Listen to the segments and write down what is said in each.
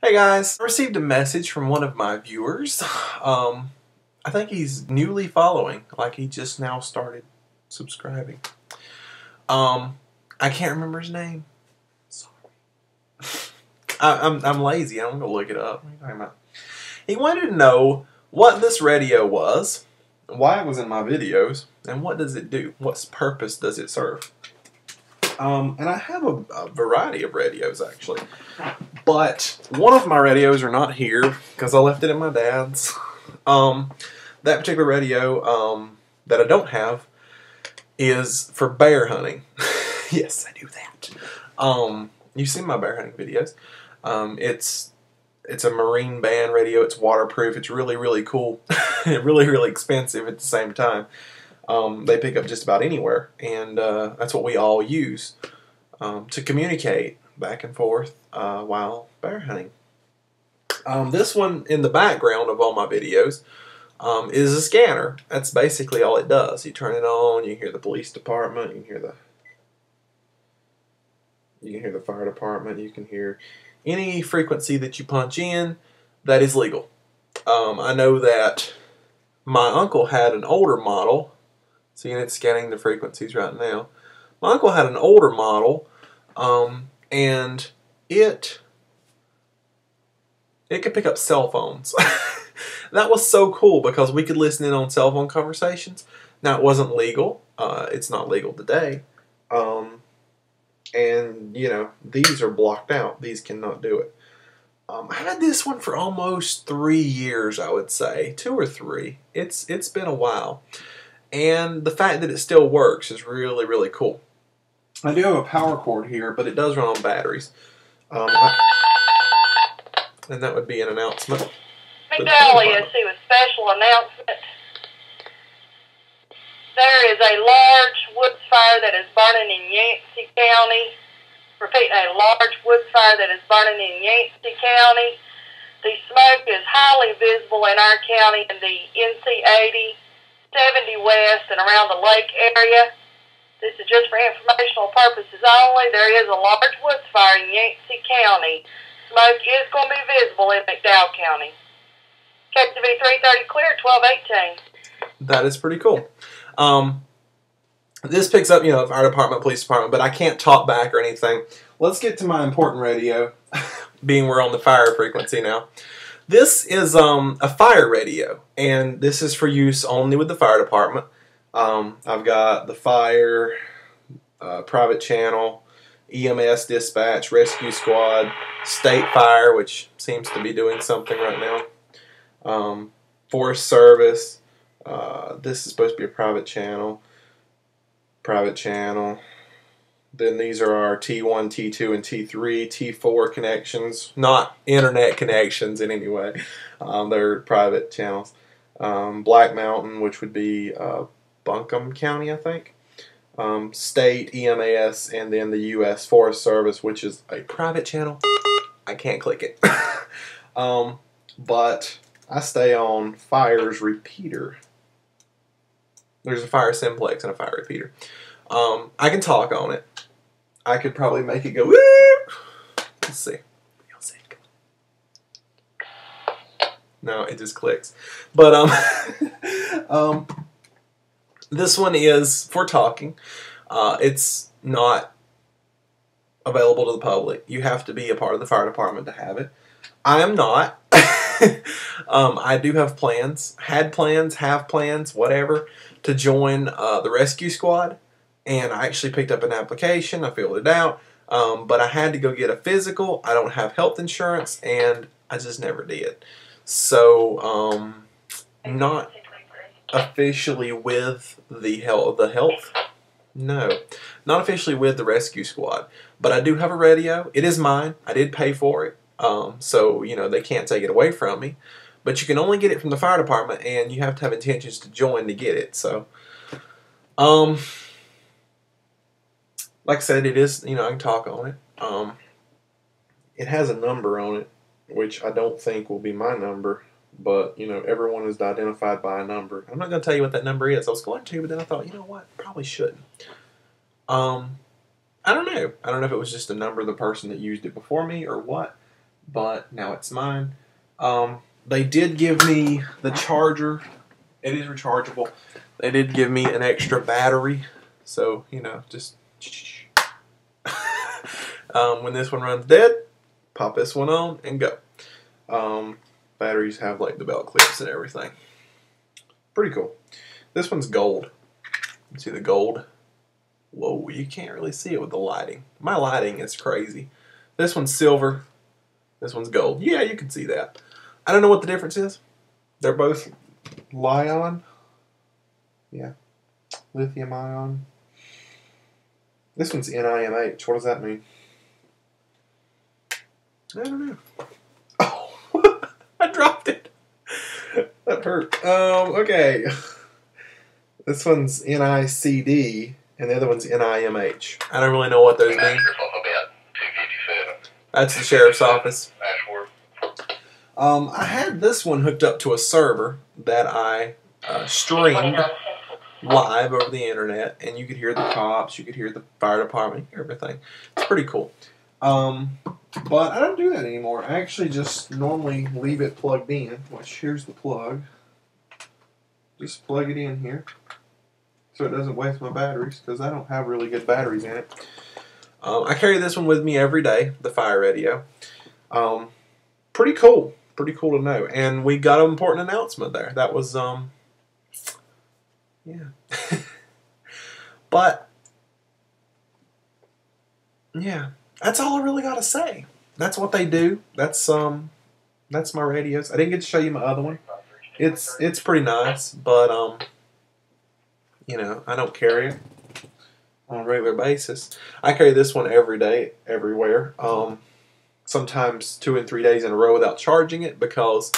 Hey guys, I received a message from one of my viewers. Um, I think he's newly following, like he just now started subscribing. Um, I can't remember his name. Sorry. I, I'm I'm lazy. I'm gonna look it up. What are you talking about? He wanted to know what this radio was, why it was in my videos, and what does it do? What purpose does it serve? Um, and I have a, a variety of radios actually. But one of my radios are not here because I left it at my dad's. Um, that particular radio um, that I don't have is for bear hunting. yes, I do that. Um, you've seen my bear hunting videos. Um, it's it's a marine band radio. It's waterproof. It's really really cool. Really really expensive at the same time. Um, they pick up just about anywhere, and uh, that's what we all use um, to communicate back and forth uh, while bear hunting. Um, this one in the background of all my videos um, is a scanner. That's basically all it does. You turn it on, you hear the police department, you can hear the you can hear the fire department, you can hear any frequency that you punch in that is legal. Um, I know that my uncle had an older model. Seeing it scanning the frequencies right now. My uncle had an older model, um, and it it could pick up cell phones. that was so cool because we could listen in on cell phone conversations. Now it wasn't legal. Uh, it's not legal today. Um, and you know these are blocked out. These cannot do it. Um, I had this one for almost three years, I would say, two or three. It's it's been a while, and the fact that it still works is really really cool. I do have a power cord here, but it does run on batteries. Um, I, and that would be an announcement. McDowell ESC with special announcement. There is a large woods fire that is burning in Yancey County. Repeating, a large woods fire that is burning in Yancey County. The smoke is highly visible in our county in the NC 80, 70 West, and around the lake area. This is just for informational purposes only. There is a large woods fire in Yancey County. Smoke is going to be visible in McDowell County. KTV 330 clear, 1218. That is pretty cool. Um, this picks up, you know, fire department, police department, but I can't talk back or anything. Let's get to my important radio, being we're on the fire frequency now. This is um, a fire radio, and this is for use only with the fire department. Um, I've got the fire, uh, private channel, EMS dispatch, rescue squad, state fire, which seems to be doing something right now, um, forest service. Uh, this is supposed to be a private channel. Private channel. Then these are our T1, T2, and T3, T4 connections. Not internet connections in any way. Um, they're private channels. Um, Black Mountain, which would be uh, Buncombe County, I think. Um, state, EMS, and then the U.S. Forest Service, which is a private channel. I can't click it. um, but I stay on Fire's repeater. There's a Fire Simplex and a Fire repeater. Um, I can talk on it. I could probably make it go. Woo! Let's see. See. No, it just clicks. But um, um, this one is for talking. Uh, it's not available to the public. You have to be a part of the fire department to have it. I am not. um, I do have plans, had plans, have plans, whatever, to join uh, the rescue squad. And I actually picked up an application. I filled it out. Um, but I had to go get a physical. I don't have health insurance, and I just never did. So, um, not officially with the health. The health? No, not officially with the rescue squad. But I do have a radio. It is mine. I did pay for it. Um, so you know they can't take it away from me. But you can only get it from the fire department, and you have to have intentions to join to get it. So, um, like I said, it is. You know, I can talk on it. Um, it has a number on it, which I don't think will be my number. But you know, everyone is identified by a number. I'm not going to tell you what that number is. I was going to, but then I thought, you know what, probably shouldn't. Um, I don't know. I don't know if it was just a number of the person that used it before me or what. but now it's mine. Um, they did give me the charger. It is rechargeable. They did give me an extra battery, so you know, just um, when this one runs dead, pop this one on and go. Um, batteries have like the belt clips and everything. Pretty cool. This one's gold. See the gold? Whoa, you can't really see it with the lighting. My lighting is crazy. This one's silver. This one's gold. Yeah, you can see that. I don't know what the difference is. They're both Li-ion. Yeah. Lithium ion. This one's NIMH. What does that mean? I don't know. Oh, I dropped it. That hurt. Um, okay. This one's NICD, and the other one's N I M H. I don't really know what those mean. Master's 257. That's the sheriff's office. Ashworth. Um, I had this one hooked up to a server that I uh, streamed live over the internet, and you could hear the cops, you could hear the fire department, everything. It's pretty cool. Um, but I don't do that anymore. I actually just normally leave it plugged in. Which here's the plug. Just plug it in here, so it doesn't waste my batteries because I don't have really good batteries in it. Um, I carry this one with me every day, the Fire Radio. Um, pretty cool, pretty cool to know. And we got an important announcement there. That was um, yeah. but yeah, that's all I really got to say. That's what they do. That's um, that's my radios. I didn't get to show you my other one. It's it's pretty nice, but um, you know, I don't carry it on a regular basis. I carry this one every day, everywhere. Um, sometimes two and three days in a row without charging it because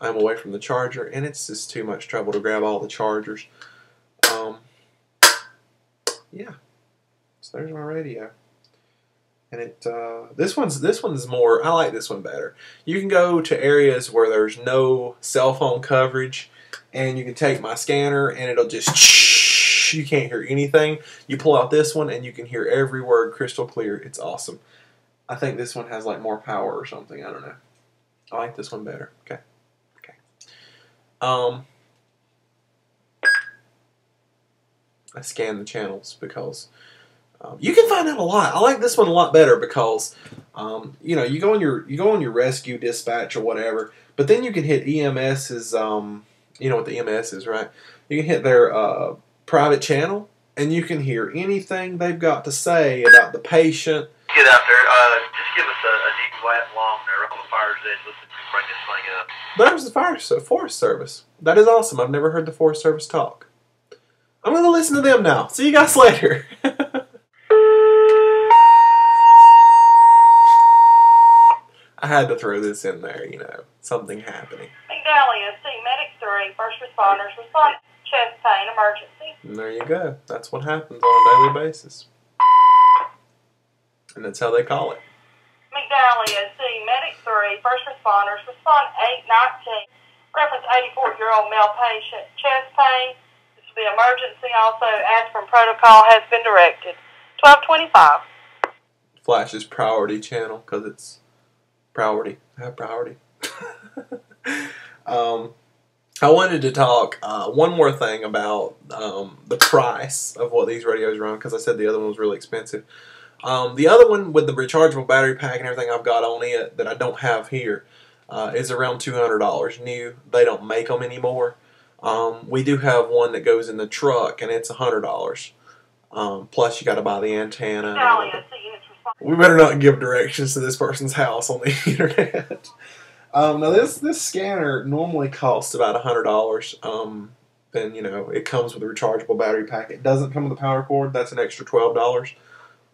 I'm away from the charger, and it's just too much trouble to grab all the chargers. Um, yeah, so there's my radio, and it uh, this one's this one's more. I like this one better. You can go to areas where there's no cell phone coverage, and you can take my scanner, and it'll just you can't hear anything. You pull out this one, and you can hear every word crystal clear. It's awesome. I think this one has like more power or something. I don't know. I like this one better. Okay. Okay. Um, I scan the channels because um, you can find out a lot. I like this one a lot better because um, you know you go on your you go on your rescue dispatch or whatever, but then you can hit EMS's um, you know what the EMS is, right? You can hit their uh, private channel and you can hear anything they've got to say about the patient. Get out there. Uh, just give us a, a deep, wet, long there on the fire's edge. Let's bring this thing up. There's the fire so Forest Service. That is awesome. I've never heard the Forest Service talk. I'm gonna listen to them now. See you guys later. I had to throw this in there, you know, something happening. Megdalia, see Medic 3, first responders respond chest pain emergency. And there you go. That's what happens on a daily basis. And that's how they call it. Megdalia, see Medic 3, first responders respond 819. Reference 84 year old male patient, chest pain. This will be emergency. Also, aspirin protocol has been directed. 1225. Flash's priority channel because it's priority. I have priority. um, I wanted to talk uh, one more thing about um, the price of what these radios run because I said the other one was really expensive. Um, the other one with the rechargeable battery pack and everything I've got on it that I don't have here uh, is around two hundred dollars new. They don't make them anymore. Um, we do have one that goes in the truck and it's hundred dollars. Um, plus, you got to buy the antenna. all Megdalia, that. We better not give directions to this person's house on the internet. Um, now this this scanner normally costs about hundred dollars. Um, then you know it comes with a rechargeable battery pack. It doesn't come with a power cord. That's an extra twelve dollars.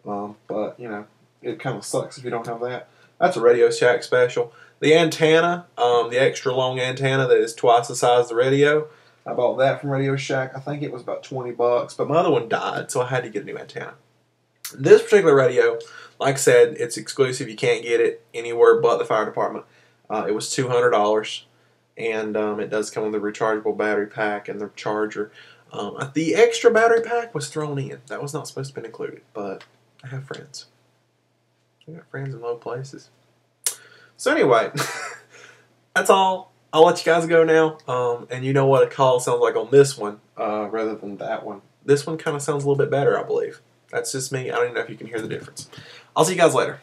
Um, but you know it kind of sucks if you don't have that. That's a Radio Shack special. The antenna, um, the extra long antenna that is twice the size of the radio. I bought that from Radio Shack. I think it was about twenty bucks. But my other one died, so I had to get a new antenna. This particular radio, like I said, it's exclusive. You can't get it anywhere but the fire department. Uh, it was two hundred dollars, and um, it does come with a rechargeable battery pack and the charger. Um, uh, the extra battery pack was thrown in. That was not supposed to be included, but I have friends. I got friends in low places. So anyway, that's all. I'll let you guys go now. Um, and you know what a call sounds like on this one uh, rather than that one. This one kind of sounds a little bit better, I believe. That's just me. I don't even know if you can hear the difference. I'll see you guys later.